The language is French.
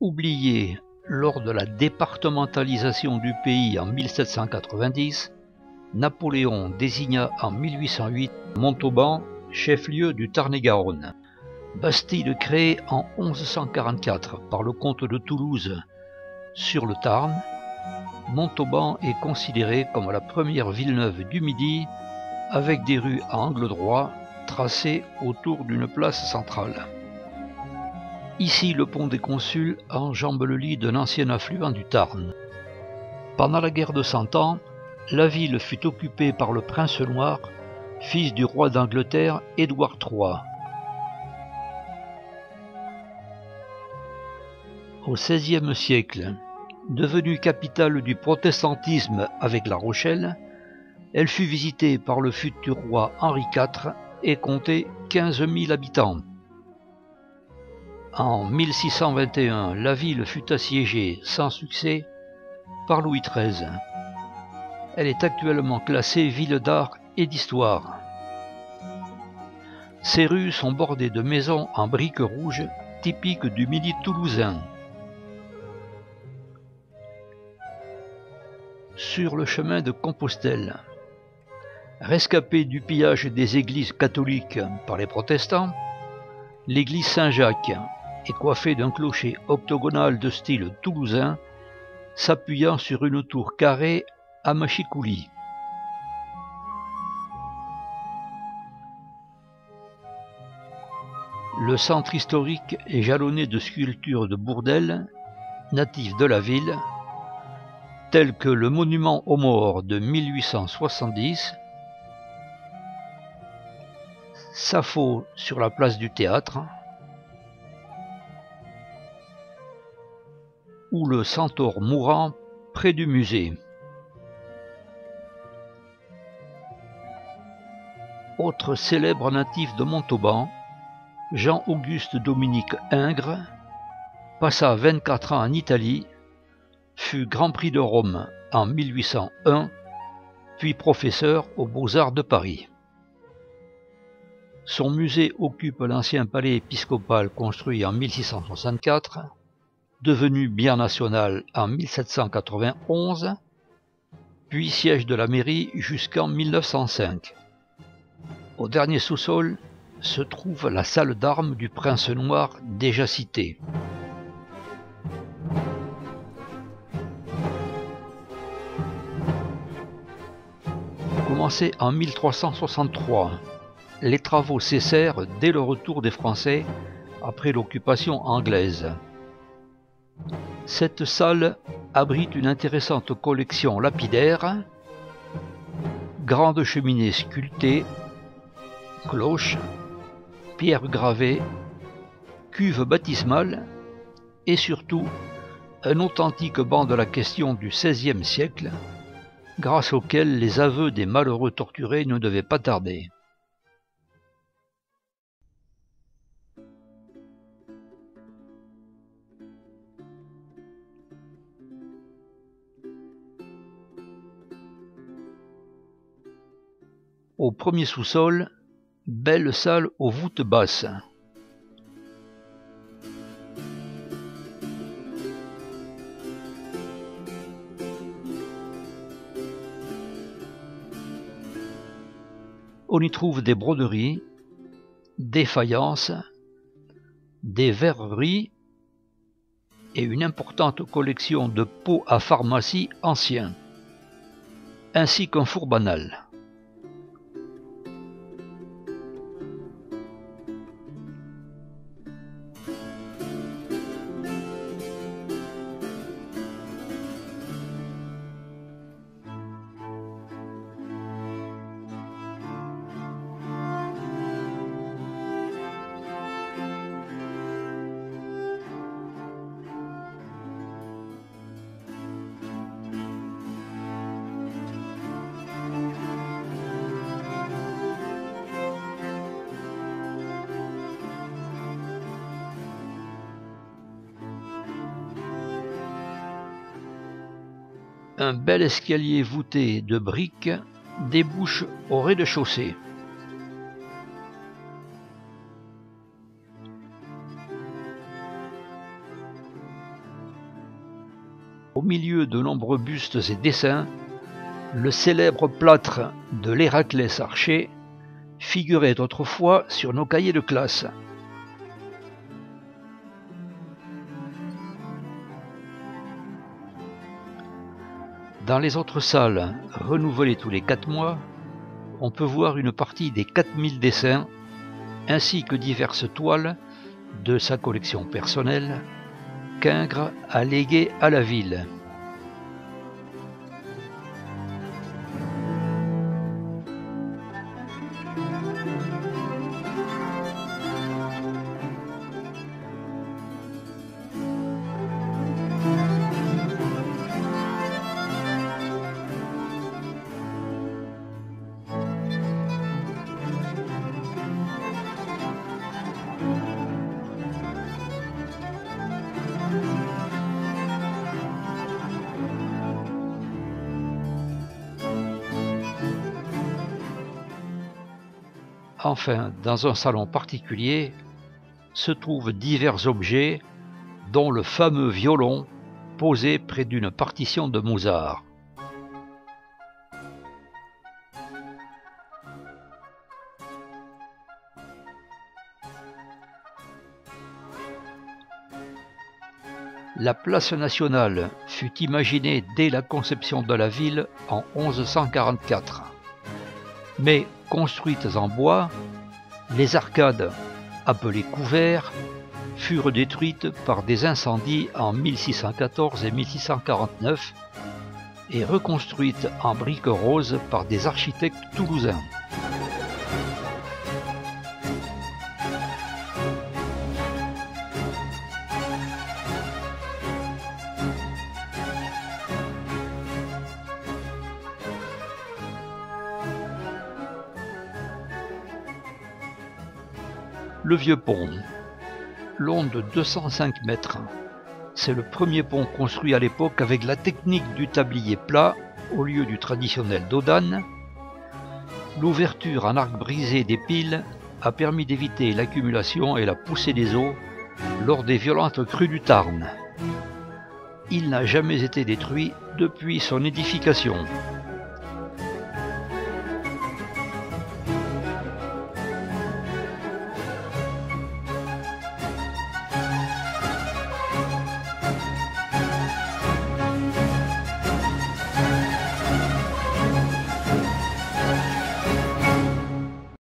Oublié lors de la départementalisation du pays en 1790, Napoléon désigna en 1808 Montauban chef-lieu du Tarn-et-Garonne. Bastide créée en 1144 par le comte de Toulouse sur le Tarn, Montauban est considéré comme la première ville neuve du Midi avec des rues à angle droit tracées autour d'une place centrale. Ici, le pont des Consuls enjambe le lit d'un ancien affluent du Tarn. Pendant la guerre de Cent Ans, la ville fut occupée par le prince noir, fils du roi d'Angleterre Édouard III. Au XVIe siècle, devenue capitale du protestantisme avec La Rochelle, elle fut visitée par le futur roi Henri IV et comptait 15 000 habitants. En 1621, la ville fut assiégée sans succès par Louis XIII. Elle est actuellement classée ville d'art et d'histoire. Ses rues sont bordées de maisons en briques rouges typiques du midi toulousain. Sur le chemin de Compostelle, rescapé du pillage des églises catholiques par les protestants, l'église Saint-Jacques est coiffée d'un clocher octogonal de style toulousain s'appuyant sur une tour carrée à Machikouli. Le centre historique est jalonné de sculptures de bourdelles, natives de la ville, telles que le monument aux morts de 1870, Sappho sur la place du théâtre, ou le centaure mourant près du musée. Autre célèbre natif de Montauban, Jean-Auguste Dominique Ingres passa 24 ans en Italie, fut Grand Prix de Rome en 1801, puis professeur aux Beaux-Arts de Paris. Son musée occupe l'ancien palais épiscopal construit en 1664, devenu bien national en 1791, puis siège de la mairie jusqu'en 1905. Au dernier sous-sol, se trouve la salle d'armes du prince noir déjà cité. Commencé en 1363, les travaux cessèrent dès le retour des Français après l'occupation anglaise. Cette salle abrite une intéressante collection lapidaire, grande cheminée sculptée, cloches, pierres gravées, cuve baptismale et surtout un authentique banc de la question du XVIe siècle, grâce auquel les aveux des malheureux torturés ne devaient pas tarder. Au premier sous-sol, Belle salle aux voûtes basses. On y trouve des broderies, des faïences, des verreries et une importante collection de pots à pharmacie anciens, ainsi qu'un four banal. Un bel escalier voûté de briques débouche au rez-de-chaussée. Au milieu de nombreux bustes et dessins, le célèbre plâtre de l'Héraclès archer figurait autrefois sur nos cahiers de classe. Dans les autres salles, renouvelées tous les quatre mois, on peut voir une partie des 4000 dessins, ainsi que diverses toiles de sa collection personnelle qu'Ingres a léguées à la ville. Enfin, dans un salon particulier se trouvent divers objets, dont le fameux violon posé près d'une partition de Mozart. La place nationale fut imaginée dès la conception de la ville en 1144. Mais construites en bois, les arcades, appelées couverts, furent détruites par des incendies en 1614 et 1649 et reconstruites en briques roses par des architectes toulousains. Le vieux pont, long de 205 mètres. C'est le premier pont construit à l'époque avec la technique du tablier plat au lieu du traditionnel dodane. L'ouverture en arc brisé des piles a permis d'éviter l'accumulation et la poussée des eaux lors des violentes crues du Tarn. Il n'a jamais été détruit depuis son édification.